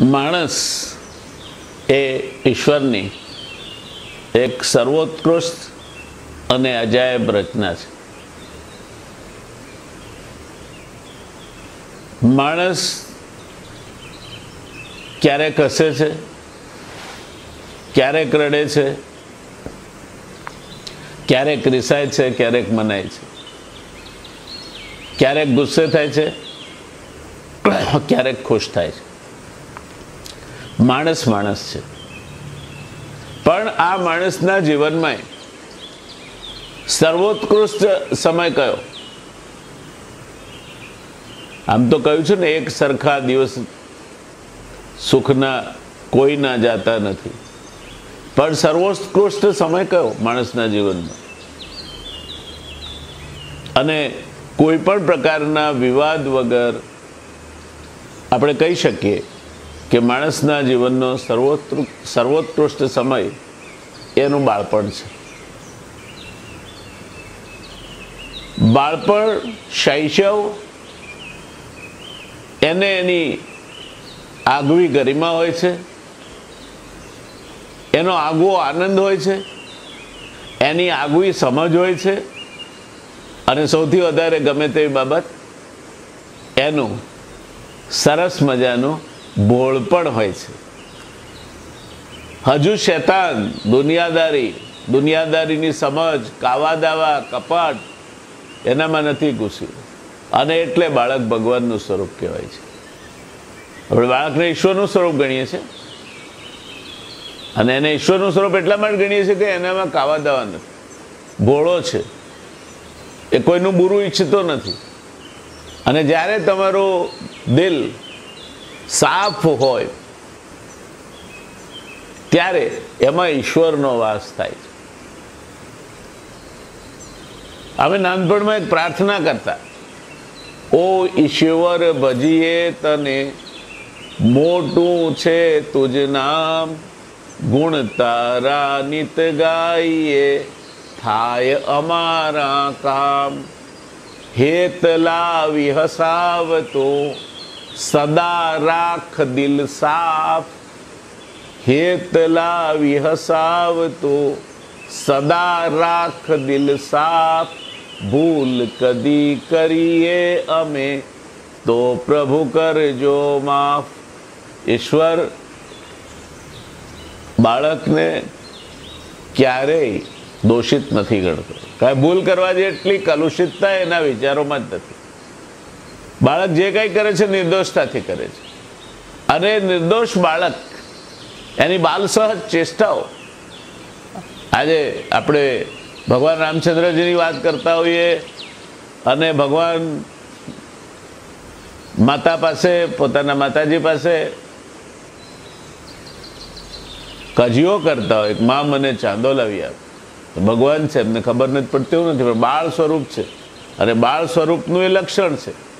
માણસ એ ઈશ્વરની એક સર્વોત્કૃષ્ટ અને અજાયબ રચના છે. માણસ ક્યારેક હસે છે, ક્યારેક રડે છે, ક્યારેક રિસાય છે, ક્યારેક મનાય છે. ક્યારેક ગુસ્સે થાય છે, ક્યારેક ખુશ થાય છે. માણસ માણસ છે. પણ આ માણસના જીવનમાં સર્વોત્કૃષ્ટ સમય કયો? આમ તો કહ્યું છે ને, એક સરખા દિવસ સુખના કોઈ ના જાતા નથી. પણ સર્વોત્કૃષ્ટ સમય કયો માણસના જીવનમાં? અને કોઈ પણ પ્રકારના વિવાદ વગર આપણે કહી શકીએ કે માણસના જીવનનો સર્વોત્કૃ, સર્વોત્કૃષ્ટ સમય એનું બાળપણ છે. બાળપણ, શૈશવ, એને એની આગવી ગરિમા હોય છે, એનો આગવો આનંદ હોય છે, એની આગવી સમજ હોય છે, અને સૌથી વધારે ગમે તેવી બાબત એનું સરસ મજાનું ભોળપણ હોય છે. હજુ શેતાન, દુનિયાદારી, દુનિયાદારીની સમજ કાવા દાવા કપાટ, એનામાં નથી ઘૂસ્યું. અને એટલે બાળક ભગવાનનું સ્વરૂપ કહેવાય છે. આપણે બાળકને ઈશ્વરનું સ્વરૂપ ગણીએ છીએ. અને એને ઈશ્વરનું સ્વરૂપ એટલા માટે ગણીએ છીએ કે એનામાં કાવા દાવા નથી. ભોળો છે. એ કોઈનું બુરું ઈચ્છતો નથી. અને જ્યારે તમારું દિલ સાફ હોય, ત્યારે એમાં ઈશ્વરનો વાસ થાય છે. અમે નાનપણમાં એક પ્રાર્થના કરતા, ઓ ઈશ્વર ભજીએ તને, મોટું છે તુજ નામ, ગુણ તારા નિત ગાઈએ, થાય અમારા કામ, હેત લાવી હસાવતો સદા રાખ દિલ સાફ હેતલા લાવી હસાવતો. સદા રાખ દિલ સાફ, ભૂલ કદી કરીએ અમે. તો પ્રભુ કરજો માફ. ઈશ્વર, બાળકને ક્યારેય દોષિત નથી ગણતો. કાંઈ ભૂલ કરવા જેટલી કલુષિતતા એના વિચારોમાં જ નથી. બાળક જે કંઈ કરે છે, નિર્દોષતાથી કરે છે. અને નિર્દોષ બાળક, એની બાલ સહજ ચેષ્ટાઓ. આજે આપણે ભગવાન રામચંદ્રજીની વાત કરતા હોઈએ અને ભગવાન માતા પાસે, પોતાના માતાજી પાસે કજીઓ કરતા હોય મા મને ચાંદો લાવી આપ. ભગવાન છે, એમને ખબર નથી પડતી એવું નથી, પણ બાળ સ્વરૂપ છે. અને બાળ સ્વરૂપનું એ લક્ષણ છે.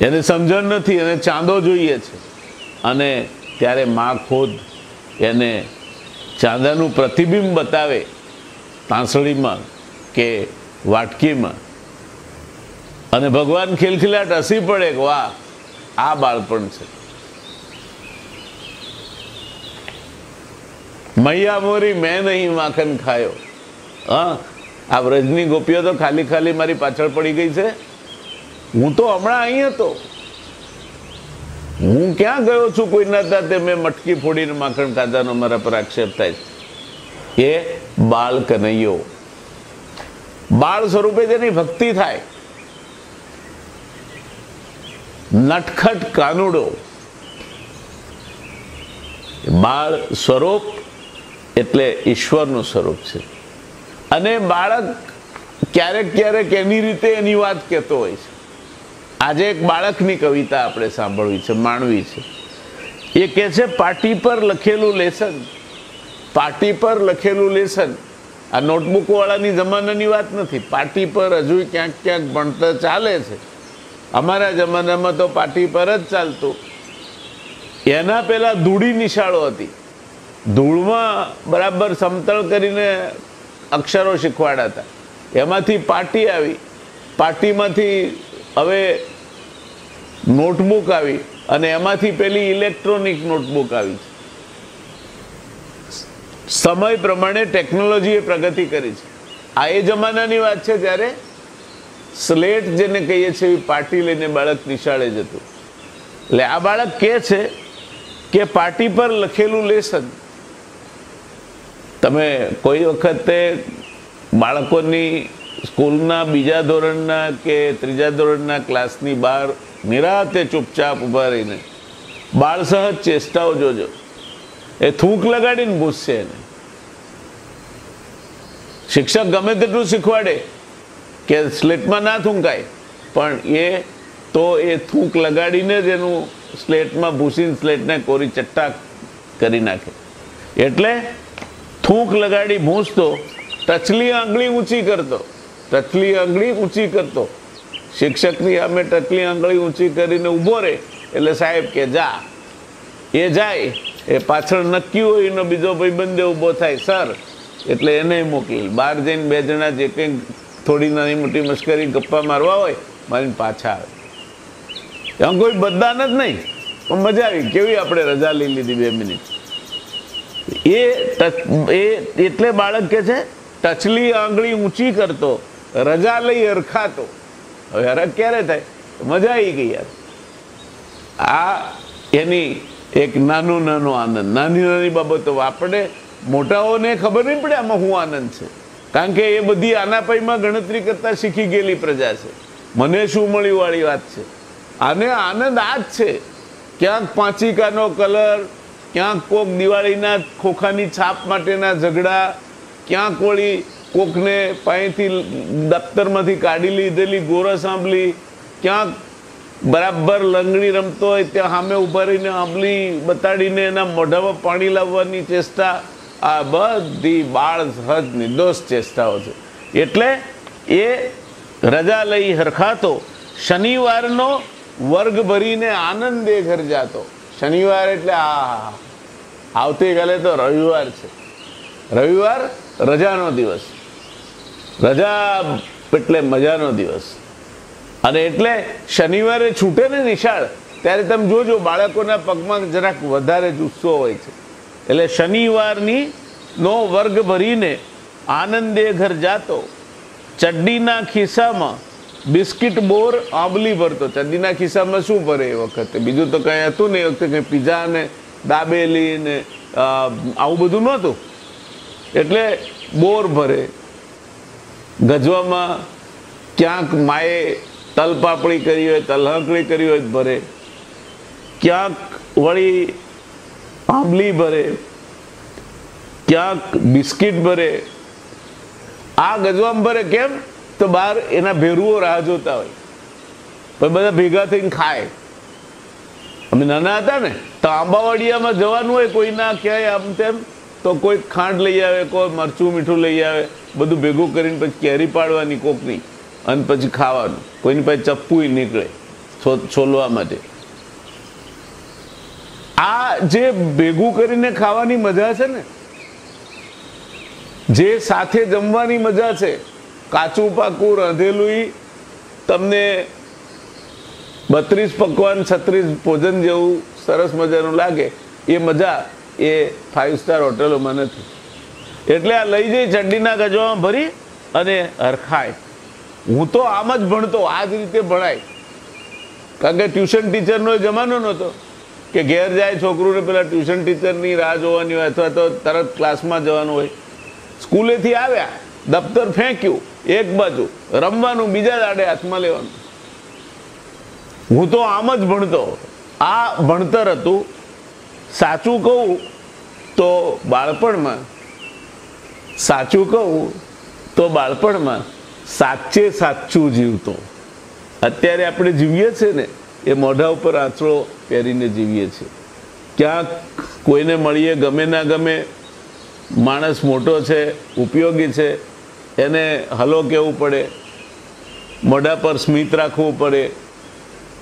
એને સમજણ નથી, એને ચાંદો જોઈએ છે. અને ત્યારે મા ખુદ એને ચાંદાનું પ્રતિબિંબ બતાવે તાંસળીમાં કે વાટકીમાં. અને ભગવાન ખિલખિલાટ હસી પડે કે વાહ, આ બાળપણ છે. મૈયા મોરી મેં નહીં માખન ખાયો. હા, આ વ્રજની ગોપીઓ તો ખાલી ખાલી મારી પાછળ પડી ગઈ છે. હું તો હમણાં અહીં હતો. હું ક્યાં ગયો છું કોઈના સાથે મેં મટકી ફોડીને માખણ ખાધાનો મારા પર આક્ષેપ થાય છે એ બાળ કનૈયો બાળ સ્વરૂપે જેની ભક્તિ થાય. નટખટ કાનુડો. બાળ સ્વરૂપ એટલે ઈશ્વરનું સ્વરૂપ છે. અને બાળક ક્યારેક ક્યારેક એની રીતે એની વાત કહેતો હોય છે. આજે એક બાળકની કવિતા આપણે સાંભળવી છે, માણવી છે. એ કહે છે, પાટી પર લખેલું લેસન, પાટી પર લખેલું લેસન, આ નોટબુક વાળાની જમાનાની વાત નથી. પાટી પર હજુ ક્યાંક ક્યાંક ભણતર ચાલે છે. અમારા જમાનામાં તો પાટી પર જ ચાલતું. એના પહેલા ધૂળી નિશાળો હતી. ધૂળમાં બરાબર સમતળ કરીને અક્ષરો શીખવાડાતા. એમાંથી પાટી આવી. પાટીમાંથી હવે નોટબુક આવી અને એમાંથી પેલી ઇલેક્ટ્રોનિક નોટબુક આવી. સમય પ્રમાણે ટેકનોલોજીએ પ્રગતિ કરી છે. આ એ જમાનાની વાત છે જ્યારે સ્લેટ જેને કહીએ છીએ એવી પાટી લઈને બાળક નિશાળે જતું. એટલે આ બાળક કહે છે કે પાટી પર લખેલું લેસન. તમે કોઈ વખતે બાળકોની સ્કૂલના બીજા ધોરણના કે ત્રીજા ધોરણના ક્લાસની બહાર નિરાતે ચૂપચાપ ઊભા રહીને બાળ સહજ ચેષ્ટાઓ જોજો. એ થૂંક લગાડીને ભૂસશે એને. શિક્ષક ગમે તેટલું શીખવાડે કે સ્લેટમાં ના થૂંકાય, પણ એ તો એ થૂંક લગાડીને જ એનું સ્લેટમાં ભૂસીને સ્લેટને કોરી ચટ્ટા કરી નાખે. એટલે થૂંક લગાડી ભૂંસતો, ટચલી આંગળી ઊંચી કરતો. ટચલી આંગળી ઊંચી કરતો. શિક્ષકની અમે ટચલી આંગળી ઊંચી કરીને ઊભો રહે, એટલે સાહેબ કે, જા. એ જાય. એ પાછળ નક્કી હોય એનો બીજો ભાઈબંધે ઊભો થાય. સર. એટલે એને મોકલી. બહાર જઈને બે જણા જે કંઈક થોડી નાની મોટી મશ્કરી, ગપ્પા મારવા હોય, મારીને પાછા આવે. એમ કોઈ બધાને જ નહીં. પણ મજા આવી. કેવી આપણે રજા લઈ લીધી બે મિનિટ. એ એ એટલે બાળક કે છે, ટચલી આંગળી ઊંચી કરતો. રજા લઈ હરખાતો. હવે હરખ ક્યારે થાય? મજા આવી ગઈ યાર. આ એની એક નાનો નાનો આનંદ. નાની નાની બાબતો આપણે મોટાઓને ખબર નહીં પડે આમાં શું આનંદ છે. કારણ કે એ બધી આનાપાઈમાં ગણતરી કરતા શીખી ગયેલી પ્રજા છે. મને શું મળ્યું વાળી વાત છે? આને આનંદ આ જ છે. ક્યાંક પાંચિકાનો કલર, ક્યાંક કોક દિવાળીના ખોખાની છાપ માટેના ઝઘડા, ક્યાંક વળી કોકને પાસેથી દફતરમાંથી કાઢી લીધેલી ગોરસ આંબલી ક્યાંક બરાબર લંગડી રમતો હોય, ત્યાં સામે ઊભા રહીને આંબલી બતાડીને એના મોઢામાં પાણી લાવવાની ચેષ્ટા. આ બધી બાળ સહજ નિર્દોષ ચેષ્ટાઓ છે. એટલે એ રજા લઈ હરખાતો, શનિવારનો વર્ગ ભરીને આનંદે ઘર જાતો. શનિવાર એટલે આ. આવતીકાલે તો રવિવાર છે. રવિવાર રજાનો દિવસ. રજા એટલે મજાનો દિવસ. અને એટલે શનિવારે છૂટે ને નિશાળ, ત્યારે તમે જોજો બાળકોના પગમાં જરાક વધારે જુસ્સો હોય છે. એટલે શનિવારની નો વર્ગ ભરીને આનંદે ઘર જાતો, ચડ્ડીના ખિસ્સામાં બિસ્કિટ બોર આંબલી ભરતો. ચડ્ડીના ખિસ્સામાં શું ભરે એ વખતે? બીજું તો કંઈ હતું ને એ વખતે કંઈ પીઝા ને દાબેલી ને આવું બધું નહોતું. એટલે બોર ભરે ગજવામાં ક્યાંક માએ તલપાપડી કરી હોય, તલહંકડી કરી હોય ભરે. ક્યાંક વળી આંબલી ભરે. ક્યાંક બિસ્કિટ ભરે. આ ગજવામાં ભરે કેમ? તો બહાર એના ભેરુઓ રાહ જોતા હોય. પણ બધા ભેગા થઈને ખાય. અમે નાના હતા ને, તો આંબાવાડિયામાં જવાનું હોય, કોઈના ક્યાંય આમ તેમ. તો કોઈ ખાંડ લઈ આવે, કોઈ મરચું, મીઠું લઈ આવે, બધું ભેગું કરીને પછી કેરી પાડવાની કોકની અને પછી ખાવાનું. કોઈની પાસે ચપ્પુય નીકળે છોલવા માટે. આ જે ભેગું કરીને ખાવાની મજા છે ને, જે સાથે જમવાની મજા છે, કાચું, પાકું, રાંધેલું તમને બત્રીસ પકવાન છત્રીસ ભોજન જેવું સરસ મજાનું લાગે, એ મજા એ ફાઇવ સ્ટાર હોટલોમાં નથી. એટલે આ લઈ જઈ ચડ્ડીના ગજવામાં ભરી અને હરખાય. હું તો આમ જ ભણતો, આ જ રીતે ભણાય. કારણ કે ટ્યુશન ટીચરનો જમાનો નહોતો કે ઘેર જાય છોકરુંને પેલા ટ્યુશન ટીચરની રાહ જોવાની હોય અથવા તો તરત ક્લાસમાં જવાનું હોય. સ્કૂલેથી આવ્યા, દફતર ફેંક્યું, એક બાજુ, રમવાનું, બીજા દાડે હાથમાં લેવાનું. હું તો આમ જ ભણતો. આ ભણતર હતું સાચું કહું તો બાળપણમાં, સાચું કહું તો બાળપણમાં સાચે સાચું જીવતો. અત્યારે આપણે જીવીએ છીએ ને, એ મોઢા ઉપર આંચળો પહેરીને જીવીએ છીએ. ક્યાંક કોઈને મળીએ ગમે ના ગમે, માણસ મોટો છે, ઉપયોગી છે, એને હલો કહેવું પડે, મોઢા પર સ્મિત રાખવું પડે,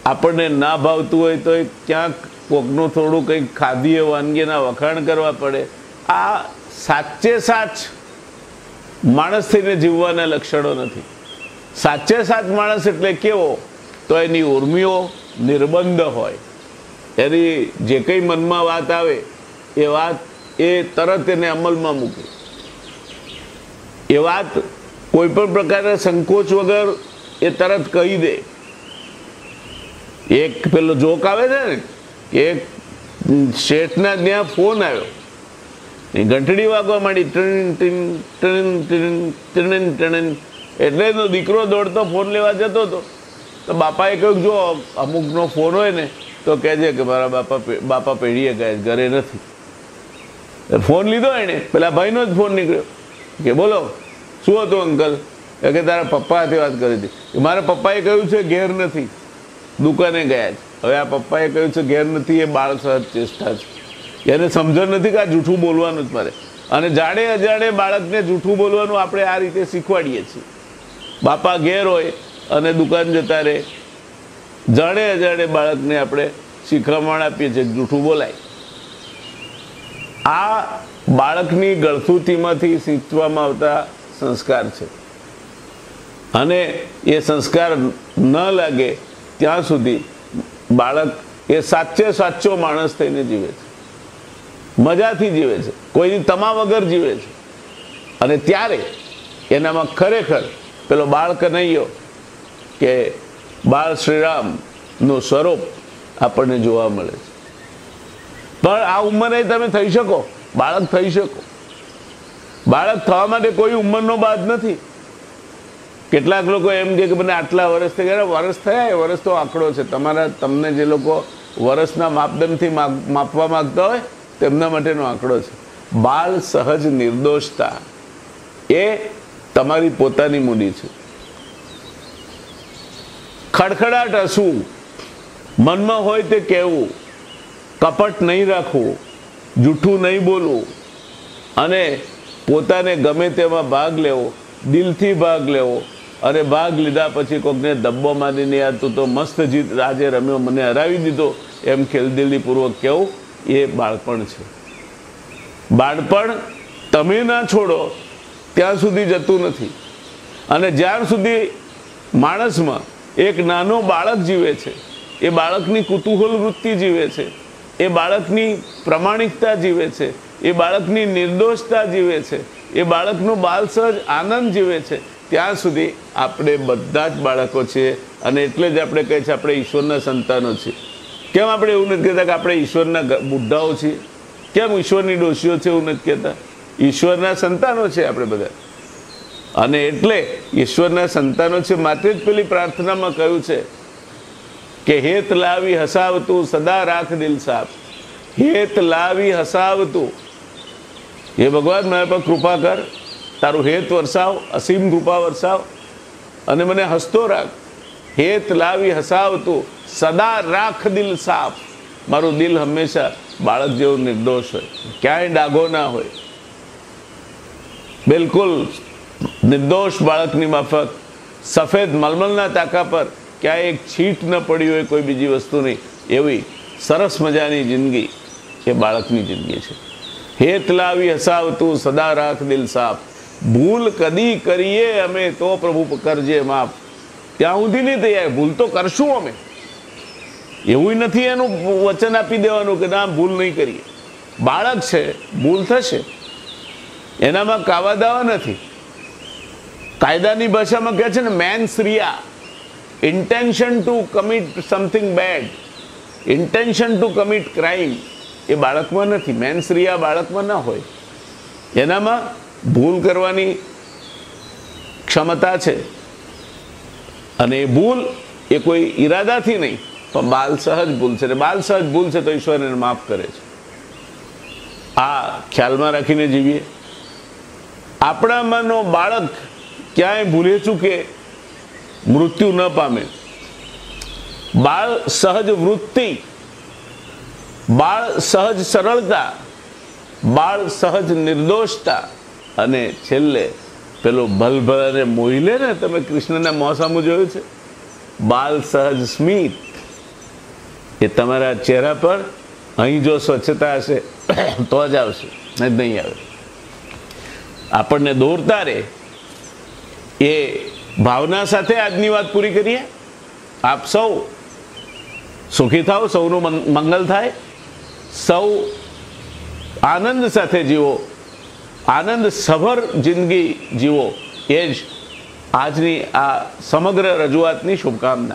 આપણને ના ભાવતું હોય તો ક્યાંક કોકનું થોડું કંઈક ખાધીએ, વાનગીના વખાણ કરવા પડે. આ સાચે સાચ માણસ થઈને જીવવાના લક્ષણો નથી. સાચે સાચ માણસ એટલે કેવો? તો એની ઉર્મિઓ નિર્બંધ હોય. એની જે કંઈ મનમાં વાત આવે, એ વાત એ તરત એને અમલમાં મૂકે. એ વાત કોઈ પણ પ્રકારના સંકોચ વગર એ તરત કહી દે. એક પેલો જોક આવે છે ને એક શેઠના ત્યાં ફોન આવ્યો. એ ઘંટડી વાગવા માંડી ટીન ટન ટીન ટન ટન એટલે એનો દીકરો દોડતો ફોન લેવા જતો હતો. તો બાપાએ કહ્યું જો અમુકનો ફોન હોય ને તો કહેજે કે મારા બાપા બાપા પેઢીએ ગયા છે, ઘરે નથી. ફોન લીધો એણે પેલા ભાઈનો જ ફોન નીકળ્યો. કે બોલો શું હતું અંકલ? કે તારા પપ્પા સાથે વાત કરી હતી. મારા પપ્પાએ કહ્યું છે ઘેર નથી. દુકાને ગયા છે. હવે આ પપ્પાએ કહ્યું છે, ઘેર નથી, એ બાળ સહજ ચેષ્ટા છે. એને સમજણ નથી કે આ જૂઠું બોલવાનું જ મારે. અને જાડે અજાડે બાળકને જૂઠું બોલવાનું આપણે આ રીતે શીખવાડીએ છીએ. બાપા ઘેર હોય અને દુકાન જતા રહે. જાડે અજાડે બાળકને આપણે શીખવામાં આપીએ છીએ જૂઠું બોલાય. આ બાળકની ગળથુતીમાંથી શીખવામાં આવતા સંસ્કાર છે. અને એ સંસ્કાર ન લાગે ત્યાં સુધી બાળક એ સાચે સાચો માણસ થઈને જીવે છે. મજાથી જીવે છે. કોઈની તમા વગર જીવે છે. અને ત્યારે એનામાં ખરેખર પેલો બાળ કનૈયો કે બાળ શ્રીરામનું સ્વરૂપ આપણને જોવા મળે છે. પણ આ ઉંમરે તમે થઈ શકો. બાળક થઈ શકો. બાળક થવા માટે કોઈ ઉંમરનો બાદ નથી. કેટલાક લોકો એમ કે મને આટલા વર્ષ થઈ ગયા વર્ષ થયા એ વર્ષ તો આંકડો છે. તમારા, તમને જે લોકો વર્ષના માપદંડથી માપવા માગતા હોય, તેમના માટેનો આંકડો છે. બાળ સહજ નિર્દોષતા એ તમારી પોતાની મૂડી છે. ખડખડાટ હસવું, મનમાં હોય તે કહેવું, કપટ નહીં રાખવું, જૂઠું નહીં બોલવું અને પોતાને ગમે તેમાં ભાગ લેવો, દિલથી ભાગ લેવો અને ભાગ લીધા પછી કોકને દબ્બો મારીને યાર તું તો મસ્ત જીત આજે રમ્યો, મને હરાવી દીધો. એમ ખેલદિલીપૂર્વક કહેવું એ બાળપણ છે. બાળપણ તમે ના છોડો, ત્યાં સુધી જતું નથી. અને જ્યાં સુધી માણસમાં એક નાનો બાળક જીવે છે, એ બાળકની કુતૂહલ વૃત્તિ જીવે છે, એ બાળકની પ્રમાણિકતા જીવે છે, એ બાળકની નિર્દોષતા જીવે છે, એ બાળકનો બાલ સહજ આનંદ જીવે છે ત્યાં સુધી આપણે બધા જ બાળકો છીએ અને એટલે જ આપણે કહીએ છીએ આપણે ઈશ્વરના સંતાનો છીએ. કેમ આપણે એવું નથી કહેતા કે આપણે ઈશ્વરના ગ- છીએ? કેમ ઈશ્વરની ડોશીઓ છે એવું નથી કહેતા? ઈશ્વરના સંતાનો છે આપણે બધા. અને એટલે ઈશ્વરના સંતાનો છે માટે જ પેલી પ્રાર્થનામાં કહ્યું છે કે હેત લાવી હસાવતું સદા રાખ દિલ સાફ. હેત લાવી હસાવતું. હે ભગવાન, મારા પર કૃપા કર. તારું હેત વરસાવ, અસીમ કૃપા વરસાવ. અને મને હસતો રાખ. હેત લાવી હસાવતું, સદા રાખ દિલ સાફ. મારું દિલ હંમેશા બાળક જેવું નિર્દોષ હોય. ક્યાંય ડાઘો ના હોય. બિલકુલ નિર્દોષ બાળકની માફક. સફેદ મલમલના તાકા પર ક્યાંય એક છીટ ન પડી હોય કોઈ બીજી વસ્તુની. એવી સરસ મજાની જિંદગી એ બાળકની જિંદગી છે. હેત લાવી હસાવતું, સદા રાખ દિલ સાફ. ભૂલ કદી કરીએ અમે તો પ્રભુ કરજે માફ. ત્યાં સુધી નહીં તૈયાર ભૂલ તો કરશું અમે. એવું નથી એનું વચન આપી દેવાનું કે ના, ભૂલ નહીં કરીએ. બાળક છે, ભૂલ થશે. એનામાં કાવા દાવા નથી. કાયદાની ભાષામાં કહે છે ને mens rea intention to commit something bad intention to commit crime એ બાળકમાં નથી. મેન શ્રિયા બાળકમાં ના હોય. એનામાં ભૂલ કરવાની ક્ષમતા છે. અને એ ભૂલ એ કોઈ ઈરાદાથી નહીં, પણ બાલ સહજ ભૂલ છે. બાલ સહજ ભૂલ છે તો ઈશ્વર એને માફ કરે છે. આ ખ્યાલમાં રાખીને જીવીએ. આપણામાંનો બાળક ક્યાંય ભૂલે ચૂકે, મૃત્યુ ન પામે. બાળ સહજ વૃત્તિ, બાળ સહજ સરળતા, બાળ સહજ નિર્દોષતા અને છેલ્લે પેલો ભલભલાને મોહી લે ને તમે કૃષ્ણના મોસામું જોયું છે? બાલ સહજ સ્મિત. એ તમારા ચહેરા પર અહીં જો સ્વચ્છતા હશે, તો જ આવશે નહીં નહીં આવે. આપણને દોરતા રહે એ ભાવના સાથે આજની વાત પૂરી કરીએ? આપ સૌ સુખી થાવ સૌનું મંગલ થાય. સૌ આનંદ સાથે જીવો. આનંદ સભર જિંદગી જીવો. એ જ આજની આ સમગ્ર રજૂઆતની શુભકામના.